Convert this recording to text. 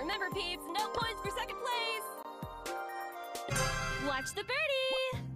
Remember, peeps, no points for second place! Watch the birdie!